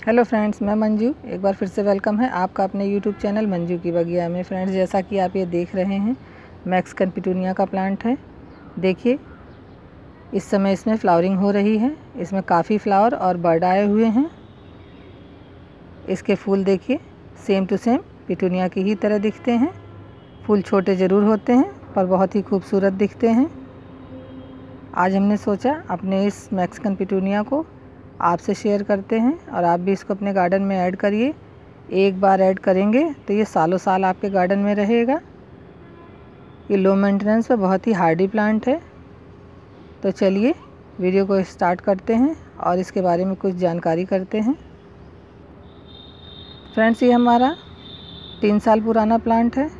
Hello friends, मैं मंजू। एक बार फिर से वेलकम है आपका अपने यूट्यूब चैनल मंजू की बगिया में। फ्रेंड्स, जैसा कि आप ये देख रहे हैं मैक्सकन पिटूनिया का प्लांट है। देखिए, इस समय इसमें फ्लावरिंग हो रही है। इसमें काफ़ी फ्लावर और बर्ड आए हुए हैं। इसके फूल देखिए सेम टू सेम पिटूनिया की ही तरह दिखते हैं। फूल छोटे ज़रूर होते हैं, पर बहुत ही खूबसूरत दिखते हैं। आज हमने सोचा अपने इस मैक्सिकन पिटूनिया को आपसे शेयर करते हैं और आप भी इसको अपने गार्डन में ऐड करिए। एक बार ऐड करेंगे तो ये सालों साल आपके गार्डन में रहेगा। ये लो मेंटेनेंस पर बहुत ही हार्डी प्लांट है। तो चलिए वीडियो को स्टार्ट करते हैं और इसके बारे में कुछ जानकारी करते हैं। फ्रेंड्स ये हमारा तीन साल पुराना प्लांट है।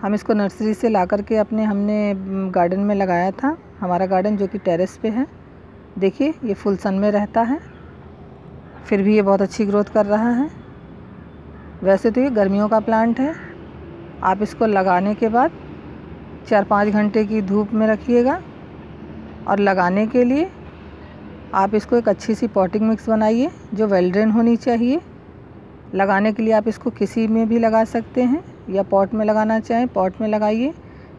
हम इसको नर्सरी से ला कर के अपने हमने गार्डन में लगाया था। हमारा गार्डन जो कि टेरेस पे है। देखिए, ये फुल सन में रहता है। फिर भी ये बहुत अच्छी ग्रोथ कर रहा है। वैसे तो ये गर्मियों का प्लांट है। आप इसको लगाने के बाद चार पाँच घंटे की धूप में रखिएगा और लगाने के लिए आप इसको एक अच्छी सी पॉटिंग मिक्स बनाइए, जो वेल ड्रेन होनी चाहिए। लगाने के लिए आप इसको किसी में भी लगा सकते हैं, या पॉट में लगाना चाहें, पॉट में लगाइए,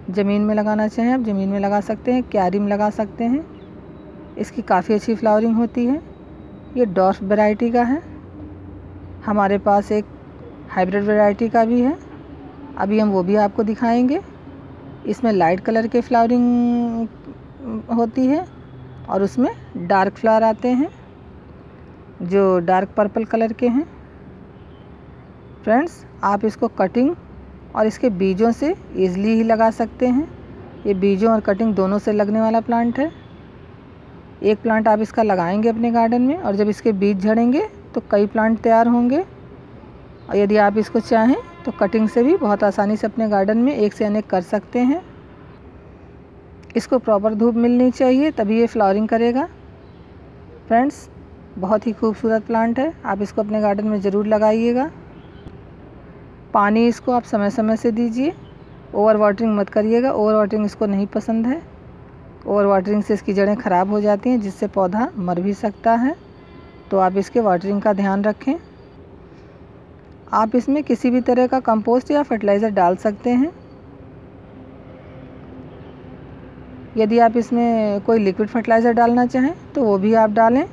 ज़मीन में लगाना चाहें आप ज़मीन में लगा सकते हैं, क्यारी में लगा सकते हैं। इसकी काफ़ी अच्छी फ्लावरिंग होती है। ये डॉर्फ वैरायटी का है। हमारे पास एक हाइब्रिड वैरायटी का भी है। अभी हम वो भी आपको दिखाएँगे। इसमें लाइट कलर के फ्लावरिंग होती है और उसमें डार्क फ्लावर आते हैं, जो डार्क पर्पल कलर के हैं। फ्रेंड्स, आप इसको कटिंग और इसके बीजों से ईज़िली ही लगा सकते हैं। ये बीजों और कटिंग दोनों से लगने वाला प्लांट है। एक प्लांट आप इसका लगाएँगे अपने गार्डन में और जब इसके बीज झड़ेंगे तो कई प्लांट तैयार होंगे। और यदि आप इसको चाहें तो कटिंग से भी बहुत आसानी से अपने गार्डन में एक से अनेक कर सकते हैं। इसको प्रॉपर धूप मिलनी चाहिए, तभी ये फ्लावरिंग करेगा। फ्रेंड्स बहुत ही खूबसूरत प्लांट है। आप इसको अपने गार्डन में ज़रूर लगाइएगा। पानी इसको आप समय समय से दीजिए। ओवर वाटरिंग मत करिएगा। ओवर वाटरिंग इसको नहीं पसंद है। ओवर वाटरिंग से इसकी जड़ें ख़राब हो जाती हैं, जिससे पौधा मर भी सकता है। तो आप इसके वाटरिंग का ध्यान रखें। आप इसमें किसी भी तरह का कंपोस्ट या फर्टिलाइज़र डाल सकते हैं। यदि आप इसमें कोई लिक्विड फर्टिलाइज़र डालना चाहें तो वो भी आप डालें।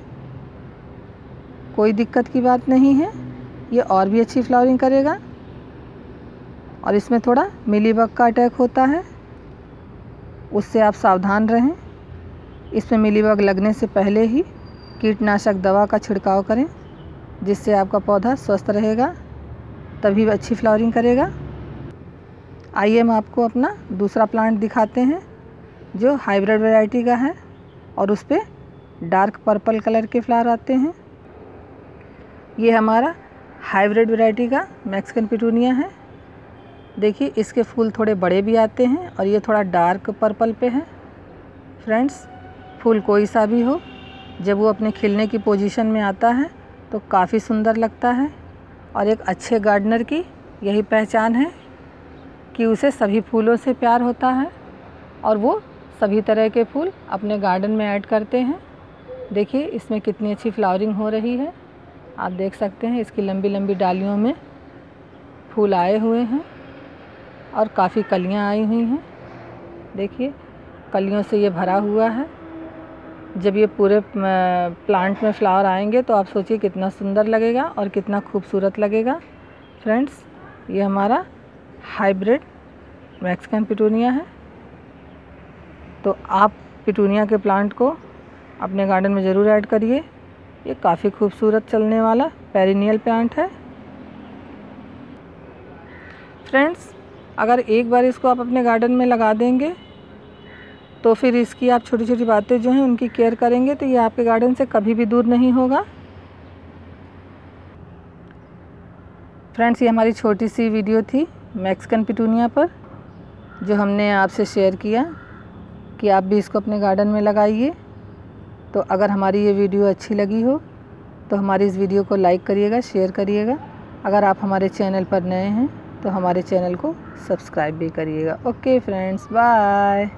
कोई दिक्कत की बात नहीं है, ये और भी अच्छी फ्लावरिंग करेगा। और इसमें थोड़ा मिली बग का अटैक होता है। उससे आप सावधान रहें। इसमें मिलीबग लगने से पहले ही कीटनाशक दवा का छिड़काव करें, जिससे आपका पौधा स्वस्थ रहेगा, तभी अच्छी फ्लावरिंग करेगा। आइए हम आपको अपना दूसरा प्लांट दिखाते हैं, जो हाइब्रिड वैरायटी का है और उस पर डार्क पर्पल कलर के फ्लावर आते हैं। ये हमारा हाइब्रिड वैरायटी का मैक्सिकन पिटूनिया है। देखिए, इसके फूल थोड़े बड़े भी आते हैं और ये थोड़ा डार्क पर्पल पे है। फ्रेंड्स, फूल कोई सा भी हो, जब वो अपने खिलने की पोजीशन में आता है तो काफ़ी सुंदर लगता है। और एक अच्छे गार्डनर की यही पहचान है कि उसे सभी फूलों से प्यार होता है और वो सभी तरह के फूल अपने गार्डन में ऐड करते हैं। देखिए, इसमें कितनी अच्छी फ्लावरिंग हो रही है। आप देख सकते हैं, इसकी लंबी लंबी डालियों में फूल आए हुए हैं। और काफ़ी कलियाँ आई हुई हैं। देखिए, कलियों से ये भरा हुआ है। जब ये पूरे प्लांट में फ्लावर आएँगे तो आप सोचिए कितना सुंदर लगेगा और कितना खूबसूरत लगेगा। फ्रेंड्स ये हमारा हाइब्रिड मैक्सिकन पिटूनिया है। तो आप पिटूनिया के प्लांट को अपने गार्डन में ज़रूर ऐड करिए। ये काफ़ी खूबसूरत चलने वाला पेरिनियल प्लांट है। फ्रेंड्स अगर एक बार इसको आप अपने गार्डन में लगा देंगे तो फिर इसकी आप छोटी छोटी बातें जो हैं, उनकी केयर करेंगे तो ये आपके गार्डन से कभी भी दूर नहीं होगा। फ्रेंड्स ये हमारी छोटी सी वीडियो थी मैक्सिकन पिटूनिया पर, जो हमने आपसे शेयर किया कि आप भी इसको अपने गार्डन में लगाइए। तो अगर हमारी ये वीडियो अच्छी लगी हो तो हमारी इस वीडियो को लाइक करिएगा शेयर करिएगा। अगर आप हमारे चैनल पर नए हैं तो हमारे चैनल को सब्सक्राइब भी करिएगा। Okay friends bye.